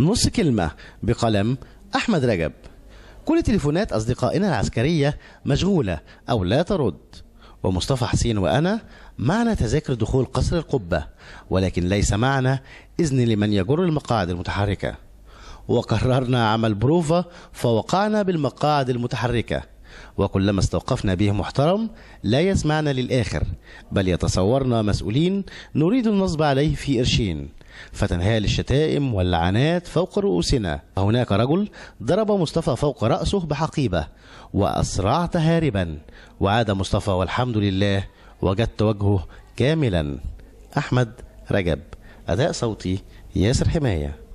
نص كلمة بقلم أحمد رجب. كل تليفونات أصدقائنا العسكرية مشغولة أو لا ترد. ومصطفى حسين وأنا معنا تذاكر دخول قصر القبة ولكن ليس معنا إذن لمن يجر المقاعد المتحركة. وقررنا عمل بروفة فوقعنا بالمقاعد المتحركة. وكلما استوقفنا به محترم لا يسمعنا للآخر بل يتصورنا مسؤولين نريد النصب عليه في قرشين. فتنهال الشتائم واللعنات فوق رؤوسنا. هناك رجل ضرب مصطفى فوق رأسه بحقيبة وأسرعت هاربا. وعاد مصطفى والحمد لله وجدت وجهه كاملا. أحمد رجب أداء صوتي ياسر حماية.